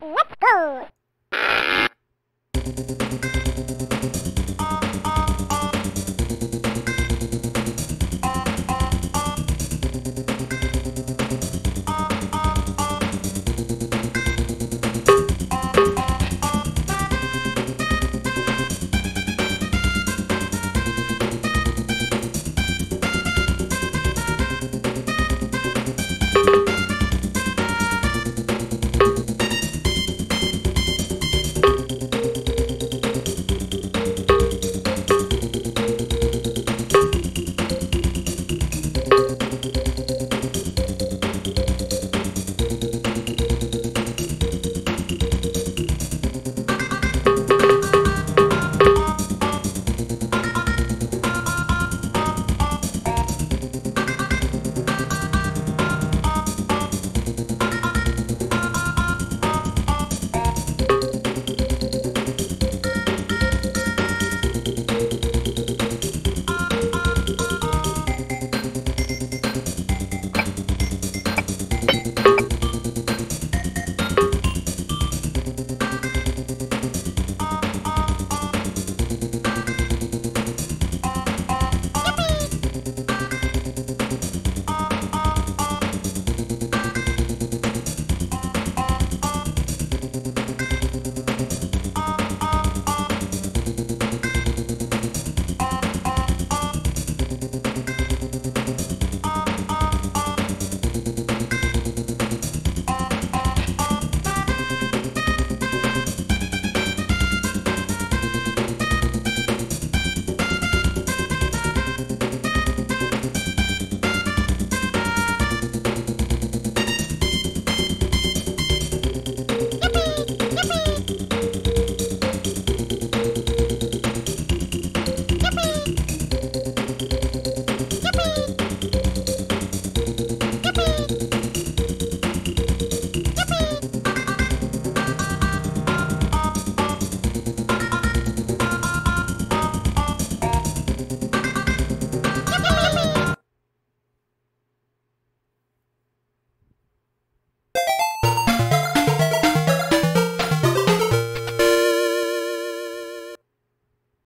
Let's go!